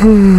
Hmm.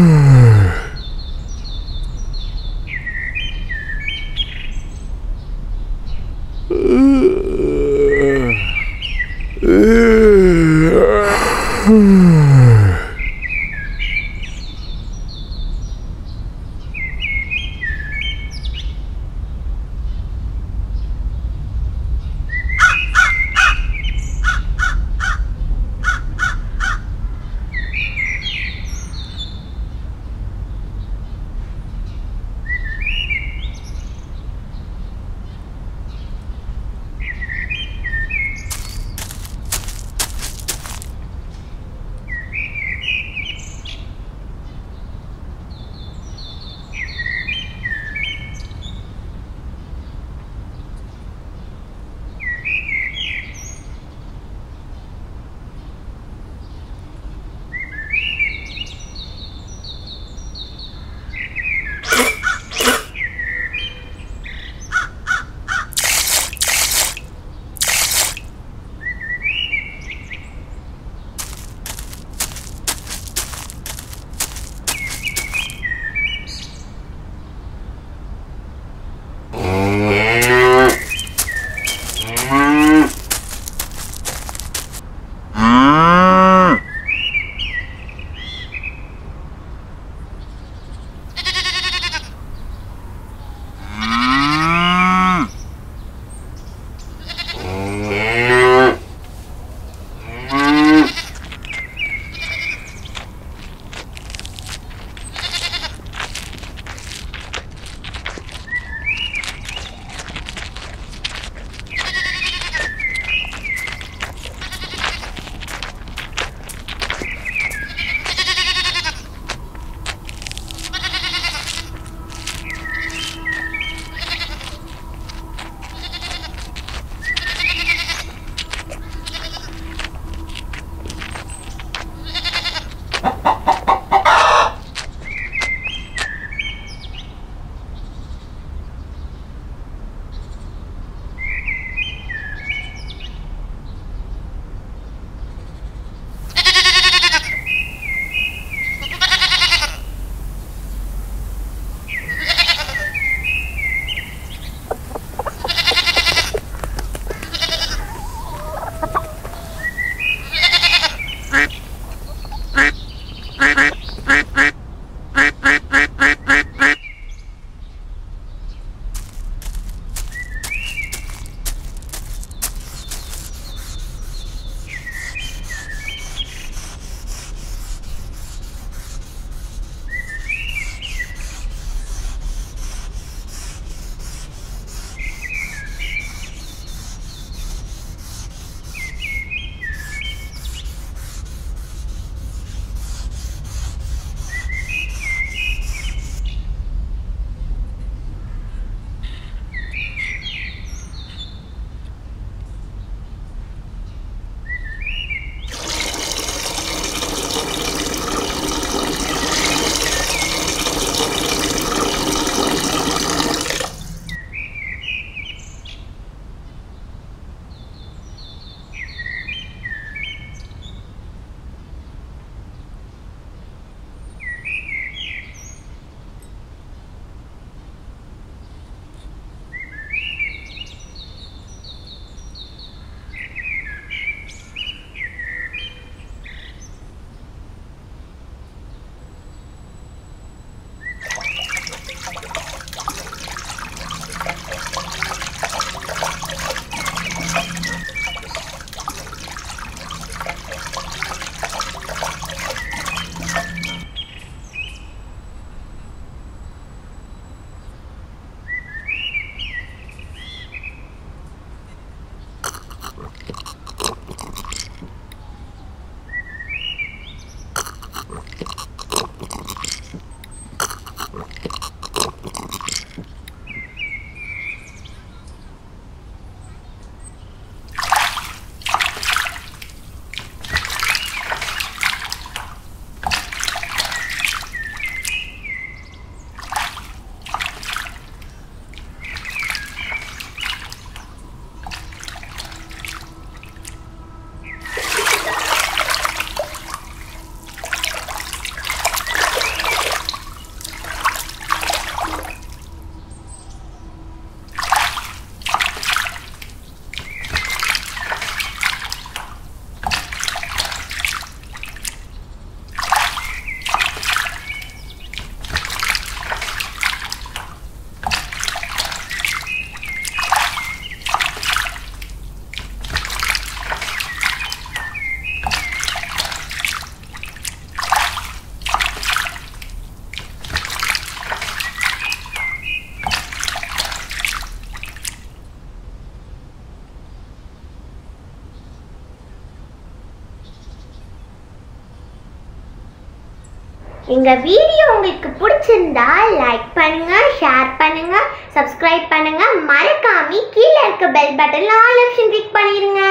எங்க video உங்களுக்கு பிடிச்சிருந்தா லைக் பண்ணுங்க ஷேர் பண்ணுங்க சப்ஸ்கிரைப் பண்ணுங்க. மறக்காம கீழே இருக்க பெல் பட்டன்ல ஆல் ஆப்ஷன் கிளிக் பண்ணிருங்க.